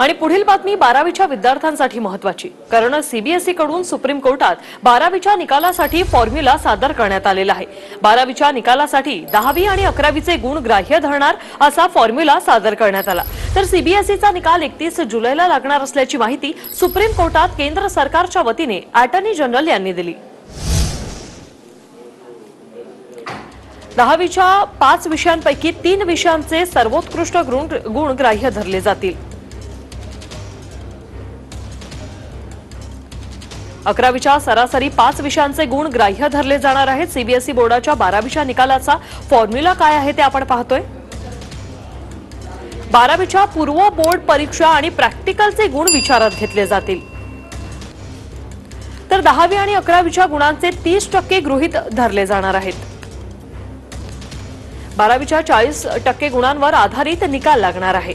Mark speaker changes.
Speaker 1: आणि पुढील बातमी बारावीच्या विद्यार्थ्यांसाठी महत्वाची कारण सीबीएसई कडून सुप्रीम कोर्टात बारावीच्या निकालासाठी फॉर्म्युला सादर करण्यात आलेला आहे. बारावीच्या निकालासाठी दहावी आणि अकरावीचे गुण ग्राह्य धरणार असा फॉर्म्युला सादर करण्यात आला. तर सीबीएसईचा निकाल एकतीस जुलैला लागणार असल्याची माहिती सुप्रीम कोर्टात केंद्र सरकारच्या वतीने अटर्नी जनरल यांनी दिली. दहावीच्या पाच विषयांपैकी तीन विषयांचे सर्वोत्कृष्ट गुण गुण ग्राह्य धरले जातील. अकरावीच्या सरासरी पाच विषयांचे गुण ग्राह्य धरले जाणार आहेत. सीबीएसई बोर्डाच्या बारावीच्या निकालाचा फॉर्म्युला काय आहे ते आपण पाहतोय. बारावीच्या पूर्व बोर्ड परीक्षा आणि प्रॅक्टिकलचे गुण विचारात घेतले जातील. तर दहावी आणि अकरावीच्या गुणांचे तीस टक्के गृहीत धरले जाणार आहेत. बारावीच्या चाळीस टक्के गुणांवर आधारित निकाल लागणार आहे.